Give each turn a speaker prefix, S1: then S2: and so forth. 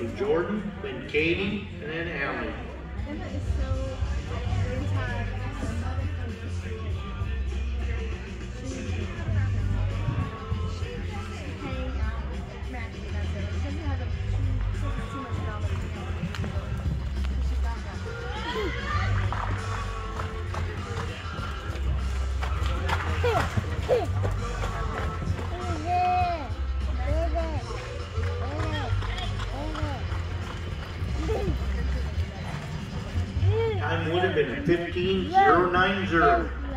S1: So Jordan, then Katie, and then Allie.
S2: Emma is so very tired.
S1: Time would have been 15 090.